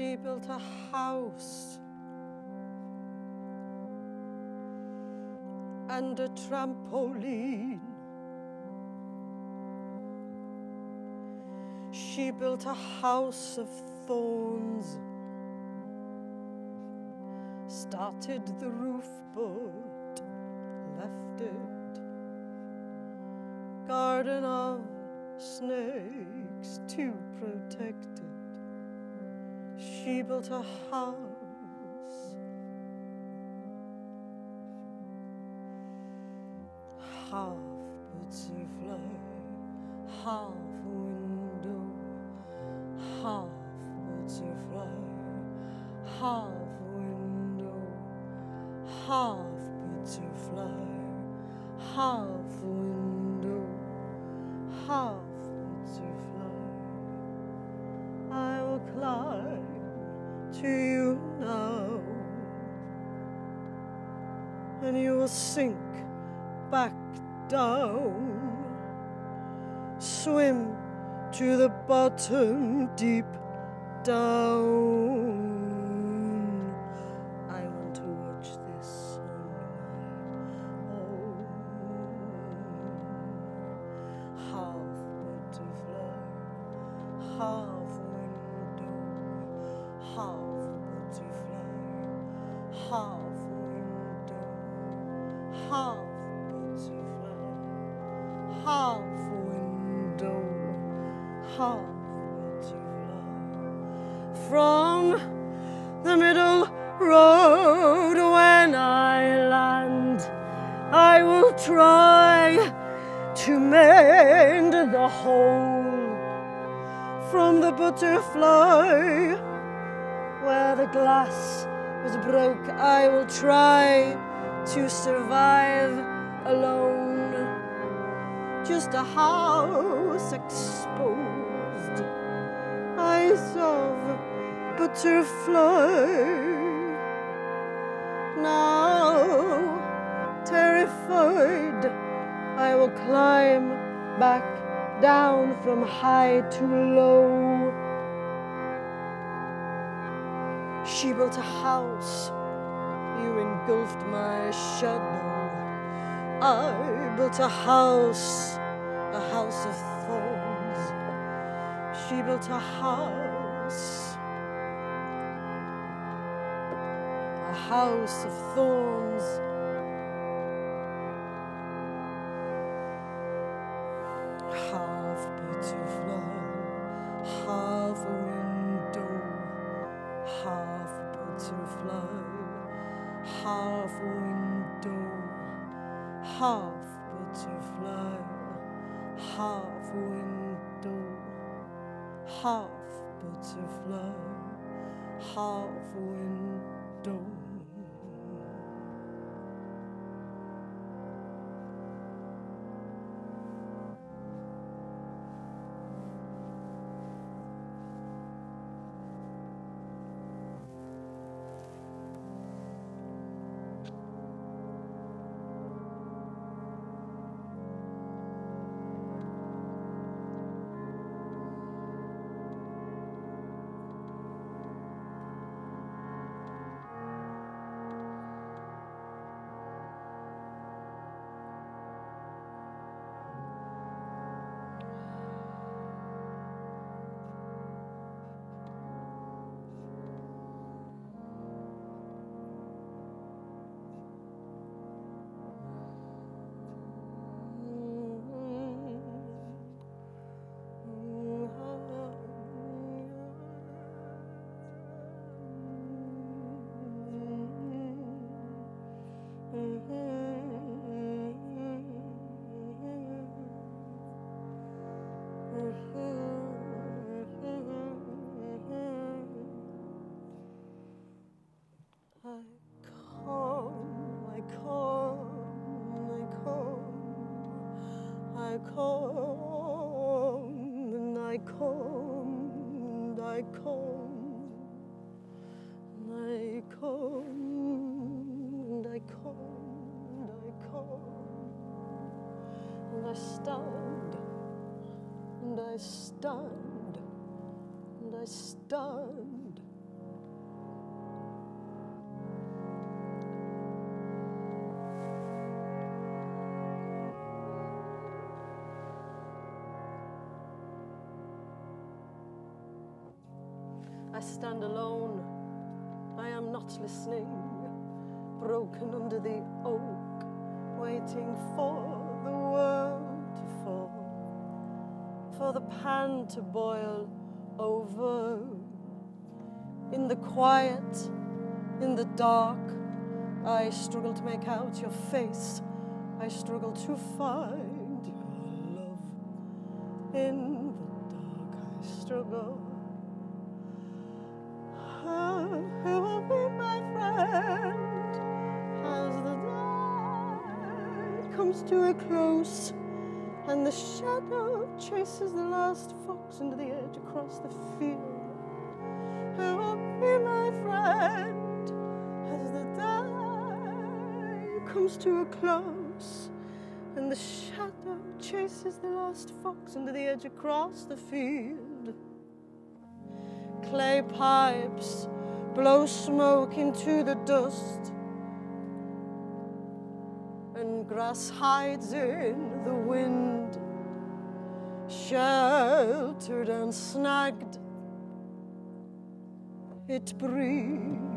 She built a house and a trampoline. She built a house of thorns, started the roof but left it. Garden of snakes to protect it. She built a house. Half butterfly, half window, half butterfly, half window, half butterfly, half window, half will sink back down. Swim to the bottom deep down. I want to watch this on my own. Half butterfly, half window, half butterfly, half half half window, half. From the middle road when I land, I will try to mend the hole from the butterfly where the glass was broke. I will try to survive alone. Just a house exposed, eyes of butterfly. Now, terrified, I will climb back down from high to low. She built a house, you engulfed my shadow. I built a house, a house of thorns. She built a house, a house of thorns. Half butterfly, half window, half butterfly, half window. Come, I come, I come, stunned, and I stunned, and I stunned. I stand alone. I am not listening. Broken under the oak, waiting for the world for the pan to boil over. In the quiet, in the dark, I struggle to make out your face. I struggle to find your love. In the dark, I struggle. Who will be my friend as the night comes to a close and the shadow chases the last fox into the edge across the field? Who will be my friend as the day comes to a close and the shadow chases the last fox into the edge across the field? Clay pipes blow smoke into the dust, grass hides in the wind, sheltered and snagged. It breathes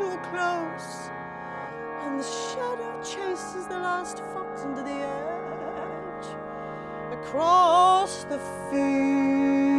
to a close, and the shadow chases the last fox into the edge across the field.